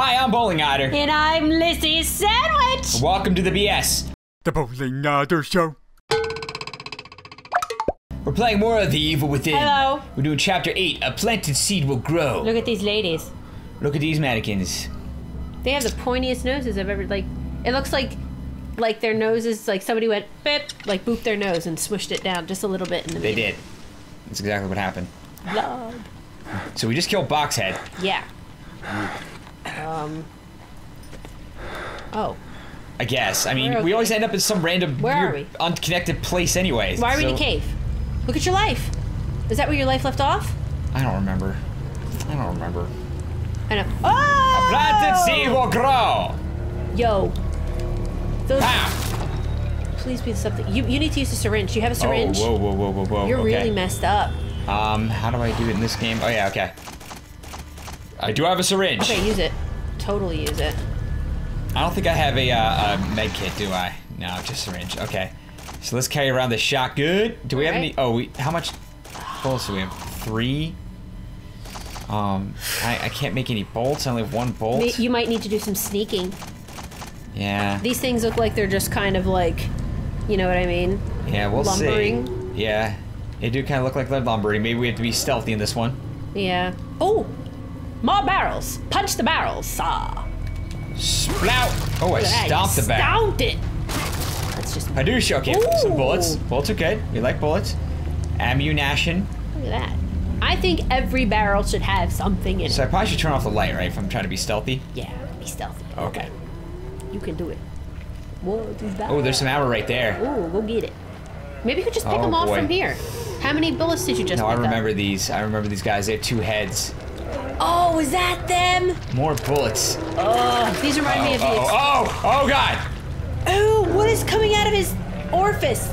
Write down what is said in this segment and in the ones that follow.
Hi, I'm Bowling Otter. And I'm Lissy Sandwich. Welcome to the BS. The Bowling Otter Show. We're playing more of The Evil Within. Hello. We're doing chapter 8 A Planted Seed Will Grow. Look at these ladies. Look at these mannequins. They have the pointiest noses I've ever like. It looks like, like their noses, like somebody went bip, like booped their nose and smushed it down just a little bit in the middle. They middle. did. That's exactly what happened. Blood. So we just killed Boxhead. Yeah. Um. Oh, I guess. I mean, We're we always end up in some random, Where are we? unconnected place, anyways. why are we in a cave? Look at your life. Is that where your life left off? I don't remember. I don't remember. I know. Oh! Planted seed will grow. Yo. Those, Ah! please be something. You you need to use a syringe. You have a syringe. Oh, whoa, whoa, whoa, whoa, whoa. You're okay. really messed up. Um, how do I do it in this game? Oh yeah, okay. I do have a syringe. Okay, use it. Totally use it. I don't think I have a, uh, a med kit, do I? No, just syringe. Okay. So let's carry around the shotgun. Do we have any? Oh, we. How much bullets do we have? Three. Um, I, I can't make any bolts. I only have one bolt. You might need to do some sneaking. yeah. These things look like they're just kind of like, you know what I mean? Yeah, we'll lumbering. see. Yeah. They do kind of look like they're lumbering. Maybe we have to be stealthy in this one. Yeah. Oh, more barrels. Punch the barrels. Ah. Splout! Oh, I stomped the barrel. Stomped it. That's just. Hadoush, okay, some bullets. Bullets are good. We like bullets. Ammunition. Look at that. I think every barrel should have something in it. So I probably should turn off the light, right? If I'm trying to be stealthy. Yeah, be stealthy. Okay. You can do it. Whoa, Oh, there's some ammo right there. Ooh, go get it. Maybe you could just pick Oh, them off boy. from here. How many bullets did you just No, I pick up? remember these. I remember these guys. They have two heads. Oh, is that them? More bullets. Oh, these remind me of the. Oh, oh, oh, oh, God! Oh, what is coming out of his orifice?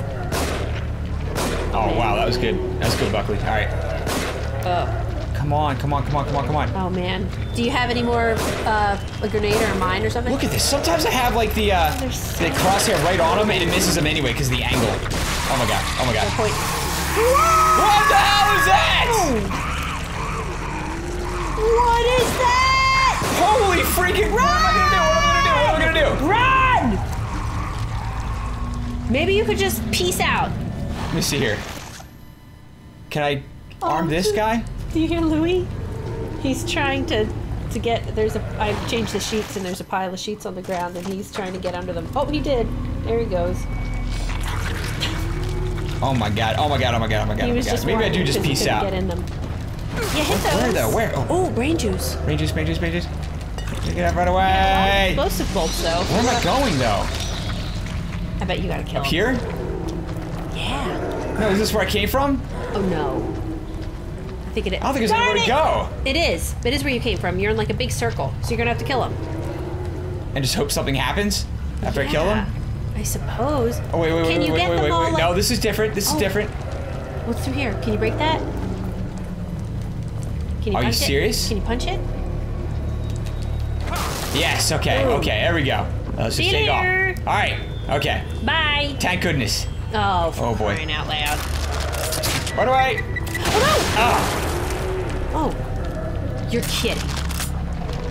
Oh, wow, that was good. That was good, Buckley. All right. Oh. Come on, come on, come on, come on, come on. Oh man. Do you have any more uh, a grenade or a mine or something? Look at this. Sometimes I have like the uh, They're so- the crosshair right on him and it misses him anyway because of the angle. Oh my god. Oh my god. What the hell is that? What is that? Holy freaking! What am I gonna do? What am I gonna do? What am I gonna do? Run! Maybe you could just peace out. Let me see here. Can I arm Oh, this dude. guy? Do you hear Louis? He's trying to to get. There's a. I've changed the sheets and there's a pile of sheets on the ground and he's trying to get under them. Oh, he did. There he goes. Oh my god. Oh my god. Oh my god. Oh my god. He Oh my was god. just Maybe I do just peace out. Get in them. Yeah, hit those. Where though? Where? Oh, Oh, brain juice. brain juice, brain juice, brain juice. Take it out right away. Explosive bolts though. Where am I going though? I bet you gotta kill Up him. here? Yeah. No, is this where I came from? Oh no. I think it is. I don't think there's Darn anywhere to go. It is. It is where you came from. You're in like a big circle, so you're gonna have to kill him. And just hope something happens after I kill him? I suppose. Oh wait, wait, Can wait, you wait, get wait, them wait, all, wait. like- No, this is different. This is Oh. different. What's through here? Can you break that? Can you Are you punch it? serious? Can you punch it? Yes, okay, Ooh. okay, there we go. Let's just take off. Alright, okay. Bye. Thank goodness. Oh, for Oh, boy. crying out loud. Run away! Oh Ah! no! Oh, oh. you're kidding.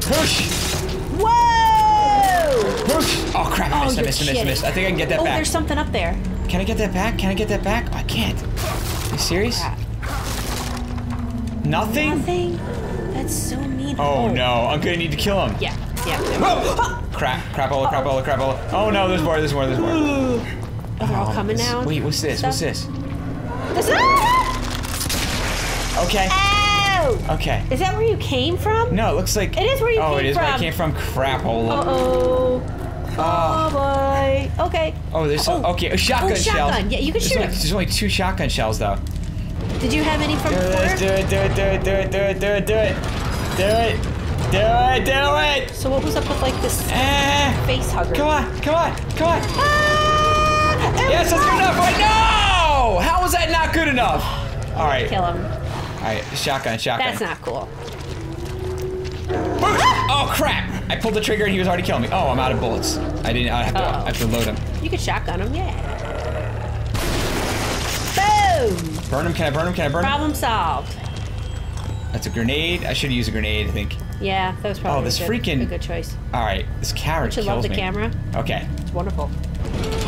Push! Whoa! Push! Oh crap, I Oh, missed, I you're missed, I missed, I missed. I think I can get that oh, back. there's something up there. Can I get that back? Can I get that back? I can't. you serious? Crap. Nothing? Nothing. That's so mean. Oh, no, I'm gonna need to kill him. Yeah, yeah. Whoa! Crap, crapola, crapola, crapola. Oh no, there's more, there's more, there's more. Oh, they're all Oh, coming this- now. Wait, what's this? What's this? This Ah! Okay, Ow! okay. Is that where you came from? No, it looks like. It is where you oh, came from. Oh, it is where I came from. Crapola. Uh oh. Oh Oh, boy. Okay. oh, there's. Oh. Okay, a shotgun Oh, shell. shotgun. Yeah, you can there's shoot only. There's only two shotgun shells though. Did you have any from Do before? it, do it, do it, do it, do it, do it, do it, do it. Do it. Do it, do it. So what was up with like this Eh. face hugger? Come on, come on, come on. Ah! Yes, that's good enough. Wait, no! How was that not good enough? All right, Kill him. all right. Shotgun, shotgun. That's not cool. Oh crap! I pulled the trigger and he was already killing me. Oh, I'm out of bullets. I didn't. I have to. I have to load him. You could shotgun him, yeah. Burn him. Can I burn him? Can I burn him? Problem solved. That's a grenade. I should use a grenade. I think. Yeah, that was probably Oh, this a, good, freaking- a good choice. All right, this camera Don't kills love the me. camera? Okay. It's wonderful.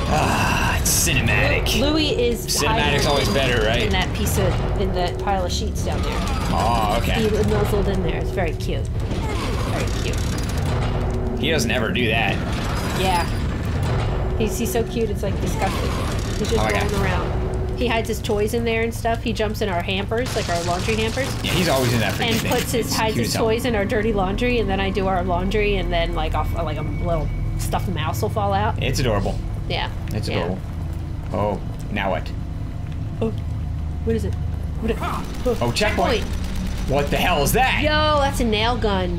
Ah, it's cinematic. Louis is Cinematic's always better, right? in that piece of in that pile of sheets down there. Oh, He okay. was nuzzled in there. It's very cute. Very cute. He doesn't ever do that. Yeah. He's he's so cute. It's like disgusting. He's just Oh my God. rolling around. He hides his toys in there and stuff. He jumps in our hampers, like our laundry hampers, Yeah, he's always in that freaking and thing. puts his It's hides his toys in our dirty laundry, and then I do our laundry, and then like off like a little stuffed mouse will fall out. It's adorable. Yeah. It's yeah. adorable. Oh, now what? Oh, what is it? What it oh, Oh, checkpoint. What the hell is that? Yo, that's a nail gun.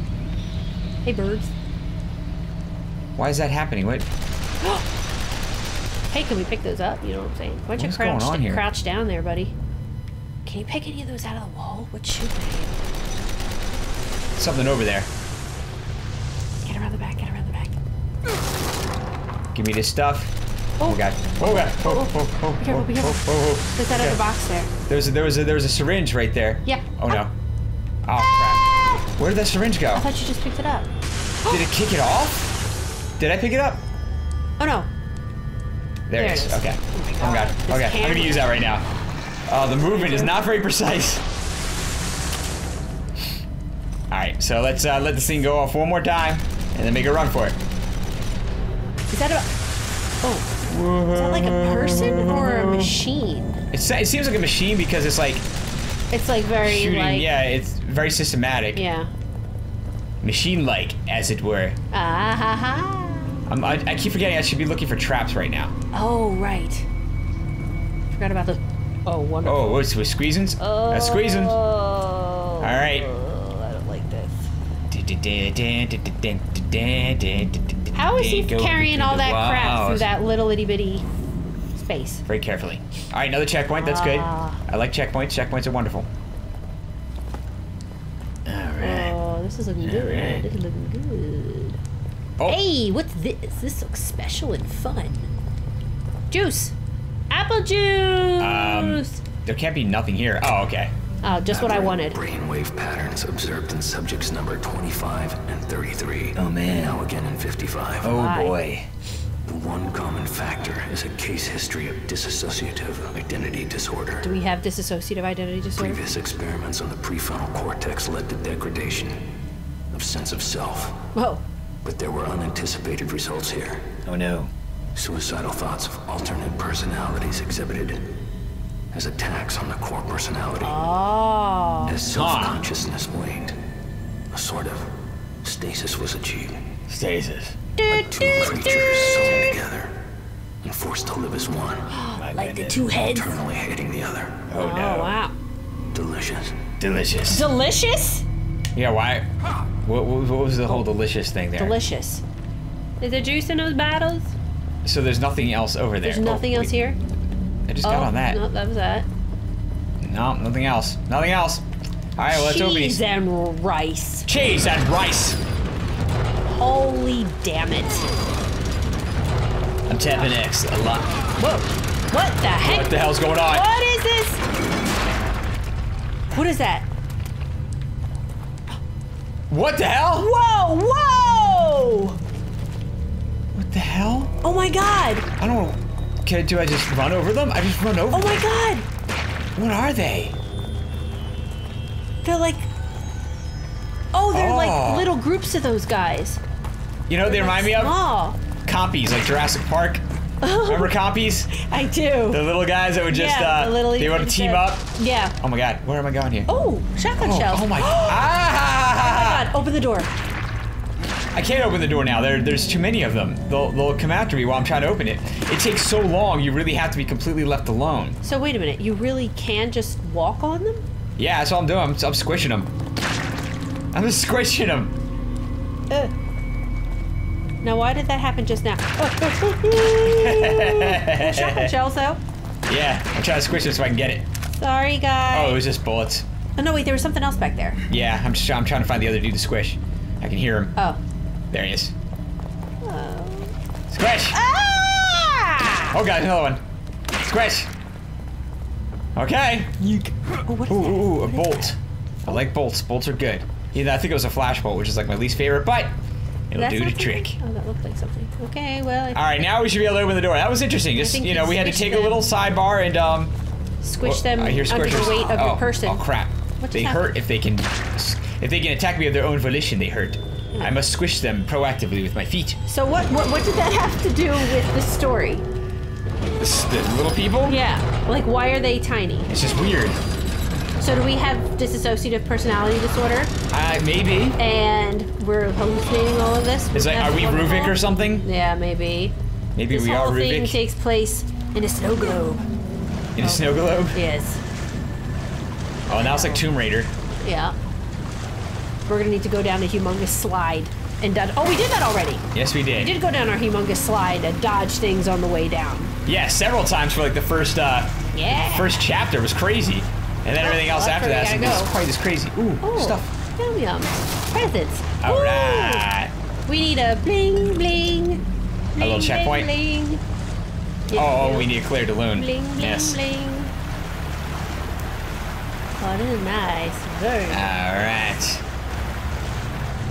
Hey, birds. Why is that happening? What? Hey, can we pick those up? You know what I'm saying? Why don't you What's going crouch, on here? crouch down there, buddy? Can you pick any of those out of the wall? What should they? Something over there. Get around the back. Get around the back. Give me this stuff. Oh. Oh god. Oh god. Oh, oh, oh, oh, Be careful, be careful. oh, oh, oh. There's that Okay. other box there. There was a, there was a, there was a syringe right there. Yeah. Oh no. Ah. Oh crap. Where did that syringe go? I thought you just picked it up. Did it kick it off? Did I pick it up? Oh no. There, There it is. is. Okay. Oh my Oh God. god. Okay. I'm gonna use that right now. Oh, the movement is not very precise. All right. So let's uh, let this thing go off one more time, and then make a run for it. Is that a? Oh. Is that like a person or a machine? It's, it seems like a machine because it's like It's like very shooting. like. yeah, it's very systematic. Yeah. Machine-like, as it were. Ah ha ha. I'm, I, I keep forgetting I should be looking for traps right now. Oh right. Forgot about the. Oh wonderful. Oh, what's with squeezins? Oh. That's squeezing. All right. I don't like this. How is he carrying all that crap through that little itty bitty space? Very carefully. All right, another checkpoint. That's good. Ah. I like checkpoints. Checkpoints are wonderful. All right. Oh, this is looking good. This is looking good. Oh, Hey, what's this? This looks special and fun. Juice. Apple juice. Um, there can't be nothing here. Oh, okay. oh, just what I wanted. Brainwave patterns observed in subjects number 25 and 33. Oh, man. Now again in 55. Oh Why? boy. The one common factor is a case history of dissociative identity disorder. Do we have dissociative identity disorder? Previous experiments on the prefrontal cortex led to degradation of sense of self. Whoa. But there were unanticipated results here. Oh no. Suicidal thoughts of alternate personalities exhibited as attacks on the core personality. Oh. As self-consciousness waned, a sort of stasis was achieved. Stasis. Like two creatures sewn together and forced to live as one, Like the two heads. eternally hating the other. Oh Oh no. wow. Delicious. Delicious. Delicious. Yeah. Why? What, what, what was the whole delicious thing there? Delicious. Is there juice in those bottles? So there's nothing else over there. There's oh, nothing Oh, else wait. here. I just oh, got on that. No, that was that. No, nothing else. Nothing else. All right, well, let's open Cheese and rice. Cheese and rice. Holy damn it. I'm tapping X a lot. Whoa. What the heck? What the hell's going on? What is this? What is that? What the hell? Whoa, whoa! What the hell? Oh my god! I don't. Can, do I just run over them? I just run over. Oh my god! What are they? They're like. Oh, they're Oh. like little groups of those guys. You know what they remind me of? Oh, Compies, like Jurassic Park. Remember Compies? I do. The little guys that would just yeah, uh, the little they want to team up. Yeah. Oh my god, where am I going here? Oh, shotgun oh, shells. oh my Oh ah! Open the door. I can't open the door now. There, there's too many of them. They'll, they'll come after me while I'm trying to open it. It takes so long. You really have to be completely left alone. So wait a minute, you really can just walk on them? Yeah, that's all I'm doing. I'm, I'm squishing them. I'm just squishing them. Uh. Now why did that happen just now? shotgun shells though. Yeah, I'm trying to squish it so I can get it. Sorry guys. Oh, it was just bullets. Oh no, wait, there was something else back there. Yeah, I'm just I'm trying to find the other dude to squish. I can hear him. Oh. There he is. Squish! Ah! Oh god, another one. Squish! Okay. Oh, what is Ooh, that? ooh, ooh, a bolt. I like bolts. Bolts are good. Yeah, I think it was a flash bolt, which is like my least favorite, but it'll That's do the trick. Oh, that looked like something. Okay, well, All right, now we should be able to open the door. That was interesting. Just you know, we had to take them. a little sidebar and um. squish oh, them I hear under the weight of oh, your person. Oh crap! They hurt if they can, if they can attack me of their own volition. They hurt. Hmm. I must squish them proactively with my feet. So what, what what did that have to do with the story? The, the little people. Yeah, like why are they tiny? It's just weird. So do we have dissociative personality disorder Uh, maybe. and we're hallucinating all of this? It's like, are we. Ruvik or something? Yeah, maybe. Maybe This we whole are thing Ruvik takes place in a snow globe. in a snow globe. Yes. Oh, now it's like Tomb Raider. Yeah. We're gonna need to go down a humongous slide and dodge. Oh, we did that already. Yes, we did. We did. go down our humongous slide and dodge things on the way down. Yeah, several times for like the first uh, Yeah. first chapter was crazy, and then Oh, everything else well, after that is go. quite as crazy. Ooh, Oh, stuff. Yum yum. Presents. All Ooh. right. We need a bling bling. A little checkpoint? Bling, bling. Yeah, Oh, yeah. we need a clear balloon. Bling bling yes. bling. Oh, this is nice. Very All nice. right.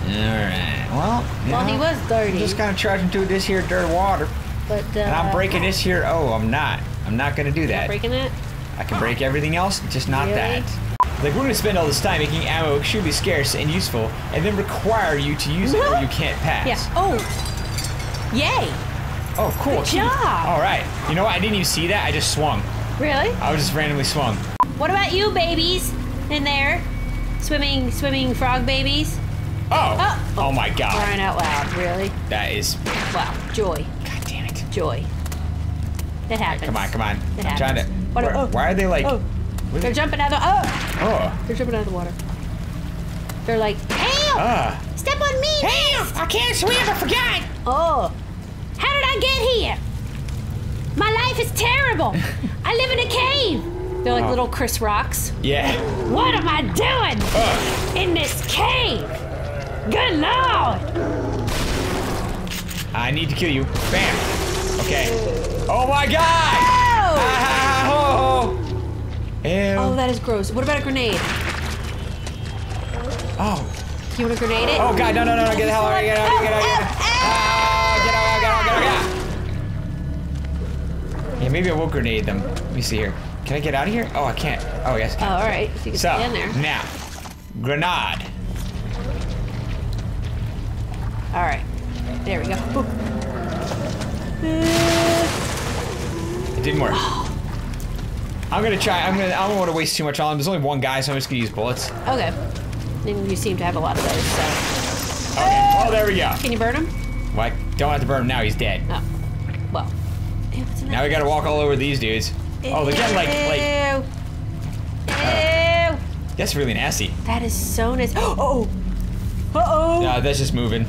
All right. Well, well, he was dirty. I'm just gonna charging through this here dirt water, but uh, and I'm breaking this here. Oh, I'm not. I'm not gonna do that. breaking it. I can break everything else, just not Really? that. Like we're gonna spend all this time making ammo extremely scarce and useful, and then require you to use it or you can't pass. Yeah. Oh. Yay. Oh, cool. Good job. All right. You know what? I didn't even see that. I just swung. Really? I was just randomly swung. What about you, babies? In there, swimming, swimming frog babies. Oh. Oh. Oh my God. Crying out loud. Really? That is. Wow. Joy. God damn it. Joy. It happens. Come on, come on. It I'm trying to. What- why, oh. why are they like? Oh. They're is- jumping out of the. Oh. oh. They're jumping out of the water. They're like, help! Ah. Step on me! Damn! I can't swim. I forgot. Oh, how did I get here? My life is terrible. I live in a cave. They're like Oh. little Chris Rocks. Yeah. What am I doing Ugh. in this cave? Good lord! I need to kill you. Bam. Okay. Oh my God. Oh! Ah, oh, oh. Ew. Oh, that is gross. What about a grenade? Oh. You want to grenade it? Oh God! No! No! No! no. Get the hell out! Get out! Get out! Get out! Ah, Yeah, maybe I will grenade them. Let me see here. Can I get out of here? Oh, I can't. Oh, yes. I Oh, all right. So you can So stay in there. now, grenade. All right. There we go. It didn't work. I'm gonna try. I'm gonna. I don't want to waste too much on them. There's only one guy, so I'm just gonna use bullets. Okay. And you seem to have a lot of those, so. Okay. Oh, there we go. Can you burn them? What? Don't have to burn him now. He's dead. Oh. Now we gotta walk all over these dudes. Oh, they're getting like like. Ew. Ew. That's really nasty. That is so nice. Oh. Uh oh. No, that's just moving.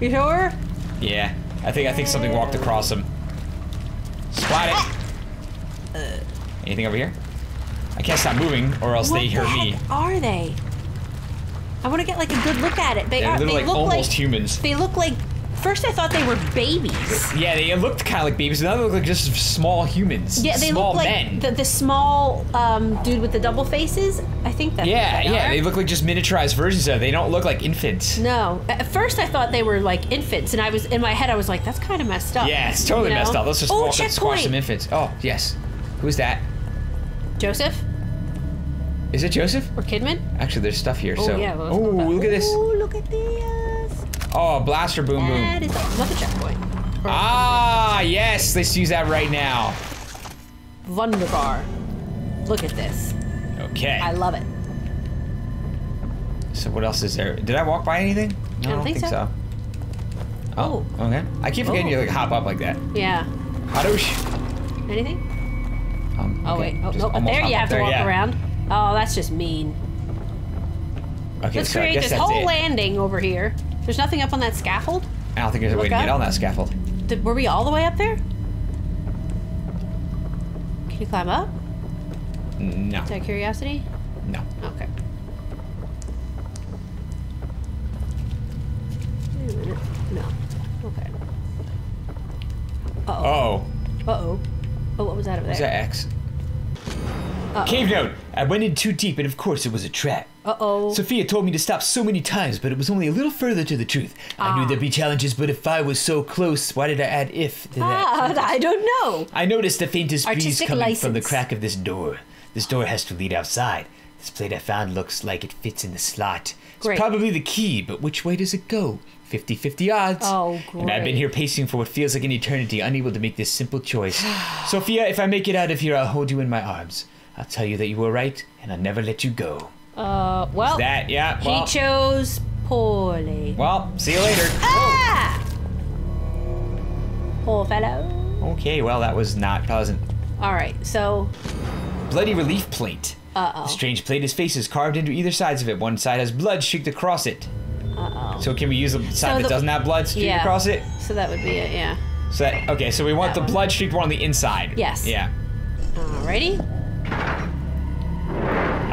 You sure? Yeah. I think I think something walked across him. Spot it. Anything over here? I can't stop moving, or else they hear the me. are they? I want to get like a good look at it. They They're are. They like look almost like. humans. They look like. First, I thought they were babies. Yeah, they looked kind of like babies. Now they look like just small humans. Yeah, they small look like men. the, the small um, dude with the double faces. I think that's yeah, what they yeah, they look like just miniaturized versions of. it. They don't look like infants. No, at first I thought they were like infants, and I was in my head I was like, that's kind of messed up. Yeah, it's totally you know? messed up. Let's just oh, walk and squash some infants. Oh, yes. Who's that? Joseph Is it Joseph? or Kidman? Actually, there's stuff here. Oh so. yeah. well, oh, look at this. Oh, look at this. Oh, blaster boom boom. That is another checkpoint. Ah, yes. Let's use that right now. Wunderbar. Look at this. Okay. I love it. So what else is there? Did I walk by anything? No, I don't think so. Oh, okay. I keep forgetting Oh. you like hop up like that. Yeah. Hadoosh. Anything? Um, Oh wait. Oh just no. But there you have to there, walk yeah. around. Oh, that's just mean. Okay, Let's so create this whole it. landing over here. There's nothing up on that scaffold. I don't think there's a way to get up. on that scaffold. Did, were we all the way up there? Can you climb up? No, Is that curiosity? no. Okay. Wait a minute. No. Okay. Uh oh. Oh, Uh oh. Oh, what was that over is there? that X? Uh-oh. Cave note. I went in too deep, and of course it was a trap. Uh oh. Sophia told me to stop so many times, but it was only a little further to the truth. I Ah. knew there'd be challenges, but if I was so close, why did I add if to that? Ah, I don't know. I noticed the faintest breeze coming from the crack of this door. This door has to lead outside. This plate I found looks like it fits in the slot. It's Great. probably the key, but which way does it go? 50 50 odds. Oh, great. And I've been here pacing for what feels like an eternity, unable to make this simple choice. Sophia, if I make it out of here, I'll hold you in my arms. I'll tell you that you were right, and I'll never let you go. Uh, well, That, yeah, he chose poorly. well see you later. Ah! Poor fellow. Okay, well, that was not pleasant. All right, so Bloody relief plate. Uh-oh. The strange plate has faces carved into either sides of it. One side has blood streaked across it. uh-oh. So can we use the side So that the- doesn't have blood streaked Yeah. across it? So that would be it, yeah. So that, okay, so we want That the one. blood streaked one on the inside. Yes. Yeah. Alrighty.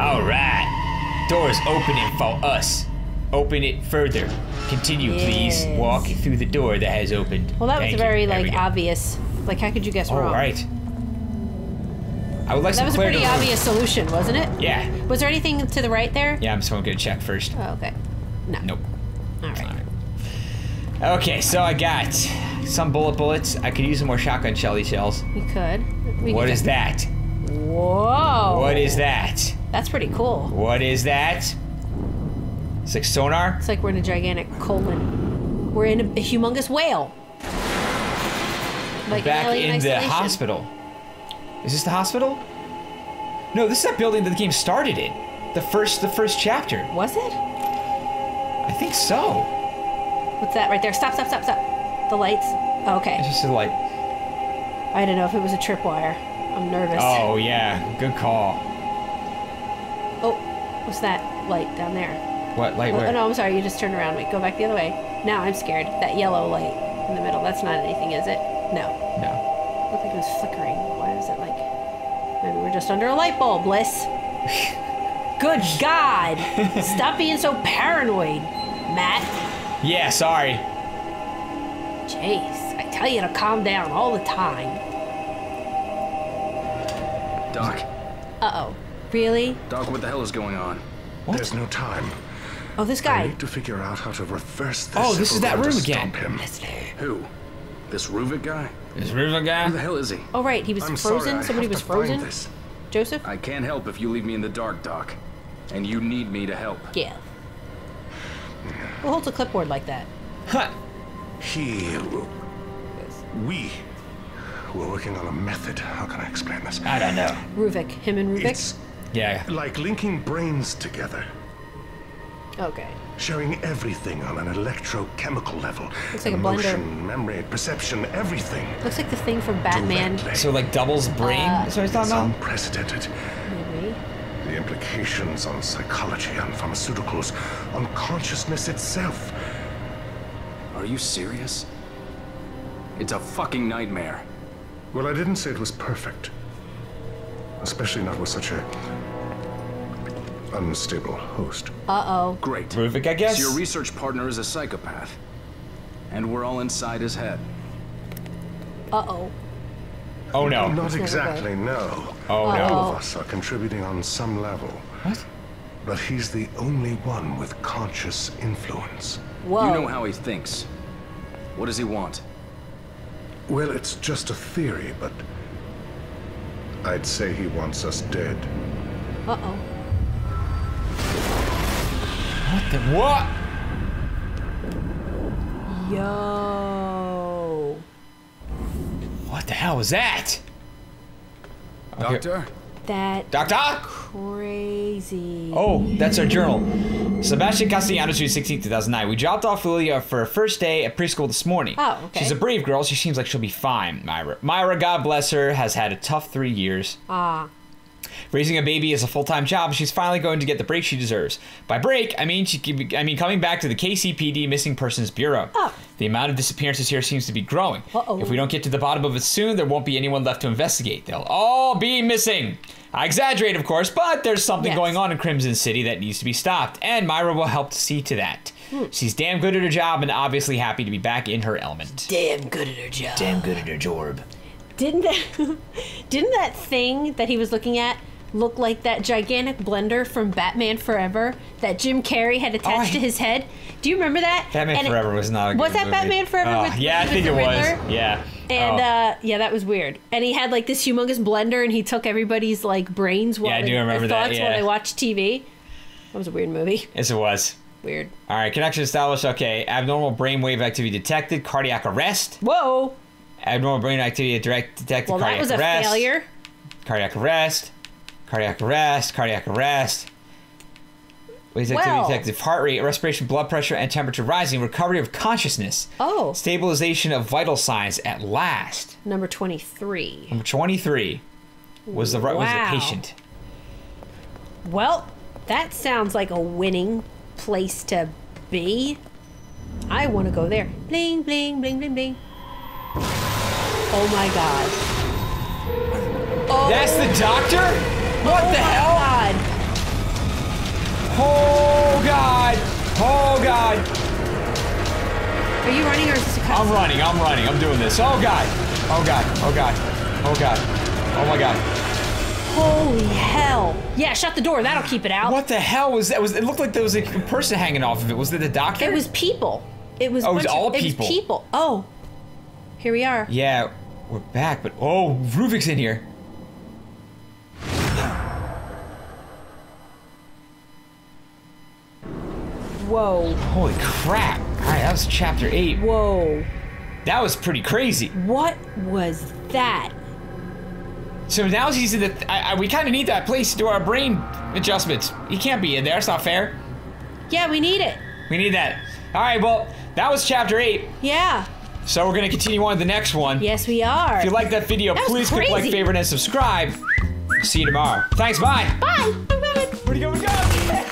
All right. Doors opening for us. Open it further. Continue, please. Walk through the door that has opened. Well, that Thank was very we like obvious. Like, how could you guess All wrong? right. I would like That was a pretty obvious solution, wasn't it? Yeah. Was there anything to the right there? Yeah, I'm just going to check first. Oh, okay. No. Nope. All right. Alright. Okay, so I got some bullet bullets. I could use some more shotgun shelly shells. You could. We What could is that? Whoa. What is that? That's pretty cool. What is that? It's like sonar? It's like we're in a gigantic colon. We're in a, a humongous whale. Like Back Alien in the hospital. Is this the hospital? No, this is that building that the game started in. The first the first chapter. Was it? I think so. What's that right there? Stop, stop, stop, stop. The lights. Oh, It's okay. just like I don't know if it was a tripwire. I'm nervous. Oh yeah, good call. Oh, what's that light down there? What light Oh, where? no, I'm sorry. You just turned around. Wait, go back the other way. Now I'm scared. That yellow light in the middle. That's not anything, is it? No. No. Looked like it was flickering. Why is it like? Maybe we're just under a light bulb, Bliss. Good God! Stop being so paranoid, Matt. Yeah, sorry. Jeez, I tell you to calm down all the time. Doc, Uh oh. Really? Doc, what the hell is going on? There's no time. Oh, this guy. I need to figure out how to reverse this. Oh, this is that going room again. Him. Who? This Ruvik guy? Is guy? Who the hell is he? Oh, right. He was I'm frozen. sorry, Somebody was frozen. This. Joseph? I can't help if you leave me in the dark, Doc. And you need me to help. Yeah. Who holds a clipboard like that? Huh. He. We. We're working on a method. How can I explain this? I don't know. Ruvik. Him and Ruvik? It's Yeah. like linking brains together, Okay. sharing everything on an electrochemical level. Looks like a blender. Emotion, memory, perception, everything. Looks like the thing from Batman. Directly. So like doubles brain? Uh, That's what he's It's talking about? unprecedented. Maybe. The implications on psychology, on pharmaceuticals, on consciousness itself. Are you serious? It's a fucking nightmare. Well, I didn't say it was perfect. Especially not with such a unstable host. Uh oh. Great. Ruvik, I guess? So your research partner is a psychopath. And we're all inside his head. Uh oh. oh no. Not exactly, no. Oh All no. of us are contributing on some level. What? But he's the only one with conscious influence. Whoa. You know how he thinks. What does he want? Well, it's just a theory, but I'd say he wants us dead. Uh oh. What the what? Yo. What the hell was that? Okay. Doctor? That Doctor? crazy. Oh, that's our journal. Sebastian Castellanos, June 16, 2009. We dropped off Lily for her first day at preschool this morning. Oh, okay. She's a brave girl. She seems like she'll be fine, Myra. Myra, God bless her, has had a tough three years. Ah. Raising a baby is a full-time job, and she's finally going to get the break she deserves. By break, I mean she be, I mean coming back to the KCPD Missing Persons Bureau. Oh. The amount of disappearances here seems to be growing. Uh-oh. If we don't get to the bottom of it soon, there won't be anyone left to investigate. They'll all be missing. I exaggerate, of course, but there's something Yes. going on in Krimson City that needs to be stopped, and Myra will help to see to that. Hmm. She's damn good at her job and obviously happy to be back in her element. Damn good at her job. Damn good at her job. Didn't that didn't that thing that he was looking at looked like that gigantic blender from Batman Forever that Jim Carrey had attached I- to his head. Do you remember that? Batman And it- Forever was not a Was that movie. Batman Forever Oh, with- yeah, I think it was. Yeah. And Oh. uh, yeah, that was weird. And he had like this humongous blender, and he took everybody's like brains while Yeah, I they, do remember their that, thoughts while yeah. they watched TV. That was a weird movie. yes, it was. Weird. All right, connection established. Okay, abnormal brainwave activity detected. Cardiac arrest. Whoa. Abnormal brain activity direct detected. Well, that cardiac was a arrest. failure. Cardiac arrest. Cardiac arrest. Cardiac arrest. Waves activity Well. detected. Heart rate, respiration, blood pressure, and temperature rising. Recovery of consciousness. Oh, Stabilization of vital signs at last. number twenty-three. Number 23 was the was the patient. Well, that sounds like a winning place to be. I want to go there. Bling, bling, bling, bling, bling. Oh my god. Oh That's the doctor? What oh the hell? Oh god! Oh god! Are you running or is this a I'm running, I'm running, I'm doing this. Oh god! Oh god, oh god, oh god, oh my god. Holy hell. Yeah, shut the door. That'll keep it out. What the hell was that? Was It looked like there was a person hanging off of it. Was it the doctor? It was people. It was Oh, it was bunch of- all it was people. people. Oh. Here we are. Yeah, we're back, but oh, Ruvik's in here. Whoa. Holy crap. Alright, that was chapter 8. Whoa. That was pretty crazy. What was that? So now he's in the. I, I, we kind of need that place to do our brain adjustments. He can't be in there, it's not fair. Yeah, we need it. We need that. Alright, well, that was chapter 8. Yeah. So we're gonna continue on to the next one. Yes, we are. If you like that video, That please click like, favorite, and subscribe. See you tomorrow. Thanks, bye. Bye. Bye. Where'd he go? Where'd he go?